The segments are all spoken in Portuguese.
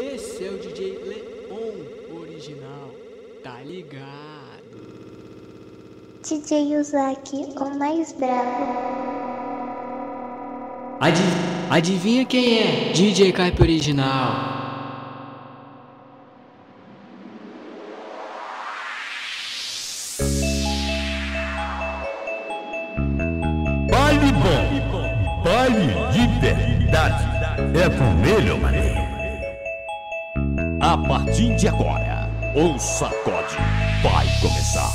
Esse é o DJ Leon original, tá ligado? DJ Uzaki, o mais bravo. Adi adivinha quem é DJ Caip original? Baile bom, baile de verdade. É com ele, mané. A partir de agora, o sacode vai começar.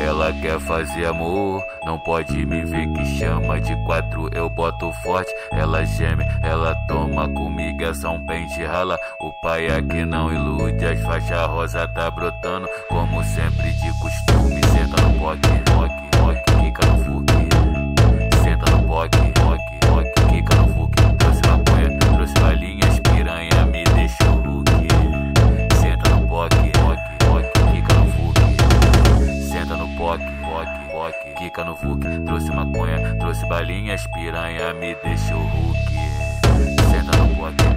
Ela quer fazer amor, não pode me ver que chama de quatro, eu boto forte. Ela geme, ela toma comigo, é só um pente rala. O pai aqui não ilude, as faixas rosa tá brotando, como sempre de costume. Senta no poque, poque, poque, fica no fuque. Senta no poque, poque, poque, fica no fuque. Trouxe maconha, trouxe balinhas, piranha, me deixou hook. Senta no poque, poque, poque, fica no fuque. Senta no poque, poque, poque, quica no VUC. Trouxe maconha, trouxe balinhas, piranha, me deixou hook. Senta no poque,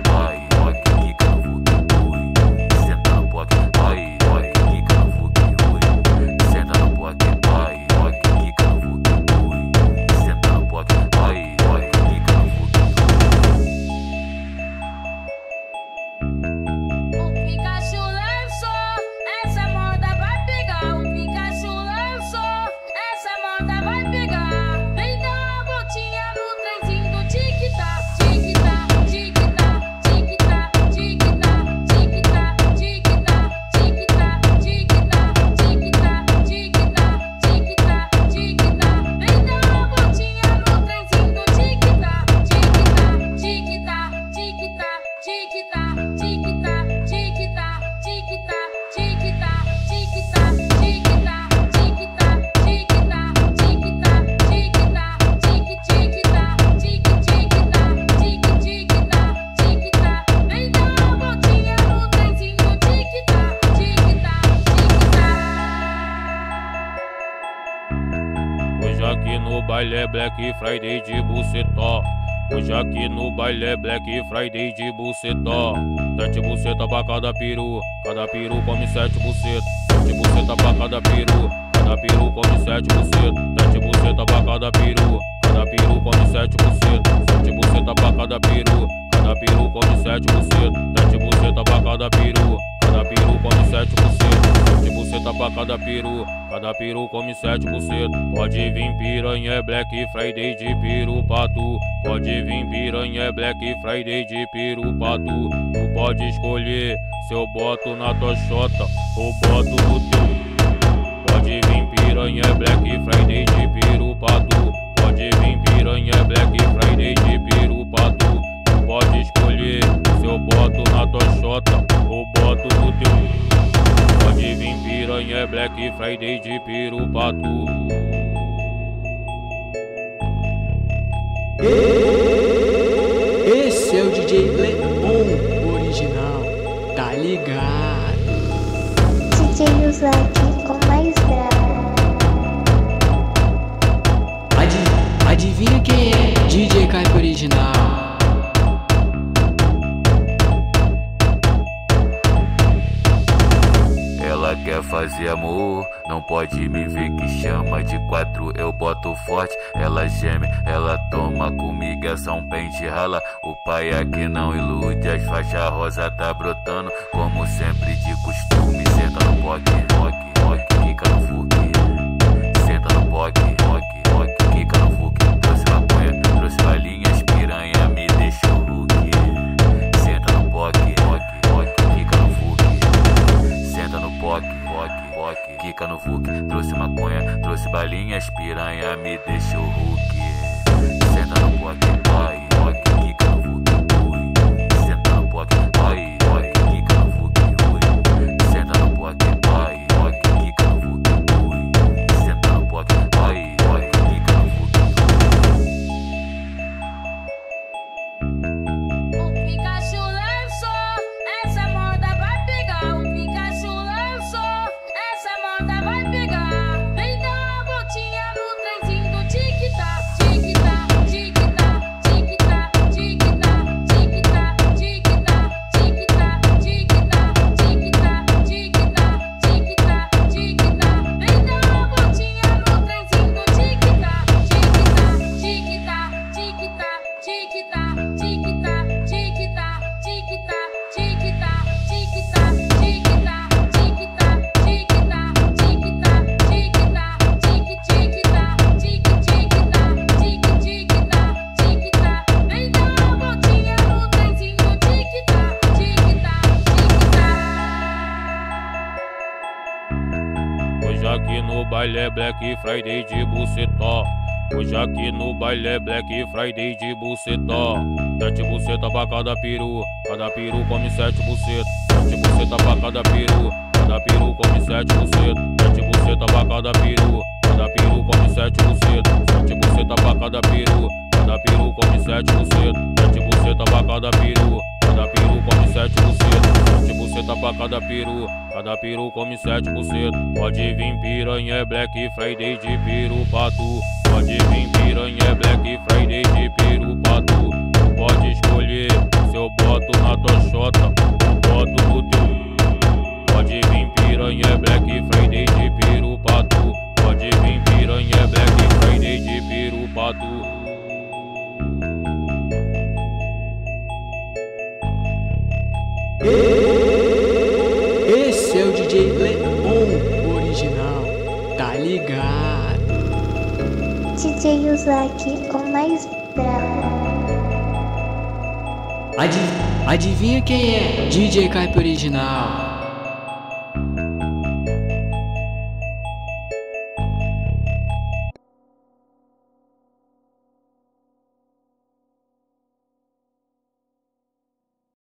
baile é Black Friday de bucetó. Hoje aqui no baile é Black Friday de bucetó. Sete buceta pra cada peru, cada peru come sete buceta. Sete buceta pra cada peru, cada peru come sete buceta. Sete buceta pra cada peru, cada peru come sete buceta. Sete buceta pra cada peru, cada peru come sete buceta. Sete buceta pra cada peru, cada peru come sete buceta. Sete buceta pra cada peru, cada peru come sete buceta. Pode vir piranha, Black Friday de peru pra tu. Pode vir piranha, Black Friday de peru pra tu. Pode escolher se eu boto na tua chota ou boto no teu. Pode vir piranha, Black Friday de peru pra tu. Pode vir piranha, Black Friday de peru pra tu. Tu pode escolher se eu boto na tua chota Black Friday de peru pra tu. Esse é o DJ Leon original, tá ligado? DJ Uzaki, fazer amor, não pode me ver que chama de quatro, eu boto forte. Ela geme, ela toma comigo, é só um pente rala. O pai aqui não ilude, as faixas rosa tá brotando, como sempre de costume. rock, rock, rock. kika no Vuk, trouxe maconha, trouxe balinhas, piranha, me deixou Hulk. Senta no rock. Baile é Black Friday de bucetó. Hoje aqui no baile é Black Friday de bucetó. Sete buceta pra cada peru, cada peru come sete buceta. Sete buceta pra cada peru, cada peru come sete buceta. Sete buceta pra cada peru, cada peru come sete buceta. Sete buceta pra cada peru, cada peru come sete buceta. Sete buceta pra cada peru, cada peru come sete buceta. Sete buceta pra cada peru, cada peru come sete buceta. Pode vir piranha, é Black Friday de peru pra tu. Pode vir piranha, é Black Friday de peru pra tu. Pode escolher se eu boto na tua chota, eu boto no teu. Pode vir piranha, é Black DJ Yuzaki, o mais bravo. Adi- adivinha quem é? DJ Caip original.